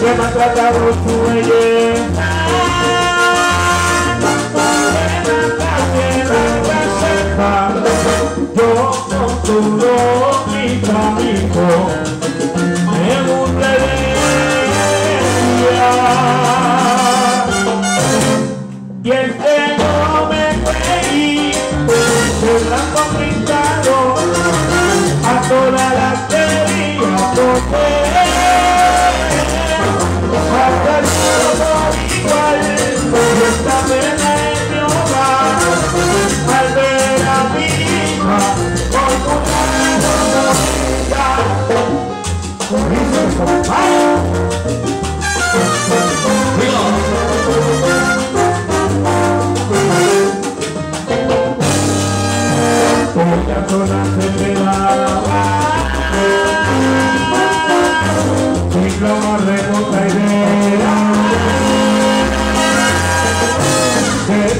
tratado tu belleza. Yo con todo mi me y el que no me creí se la han conquistado a toda la quería porque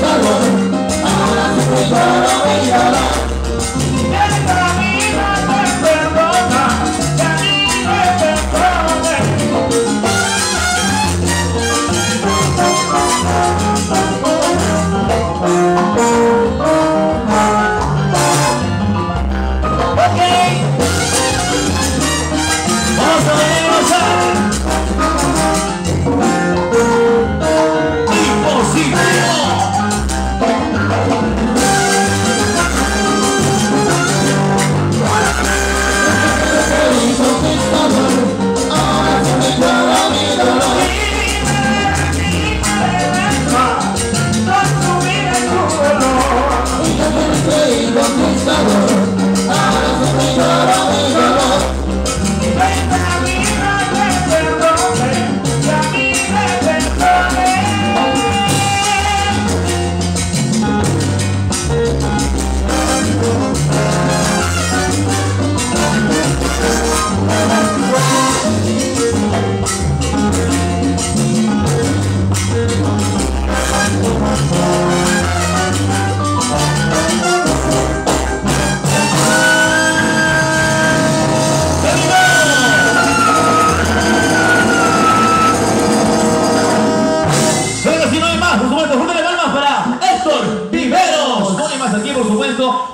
Vamos a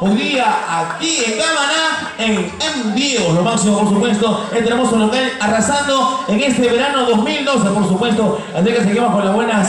hoy día aquí en Camaná, en en vivo, lo máximo, por supuesto, este hermoso local arrasando en este verano 2012, por supuesto. Así que seguimos con las buenas.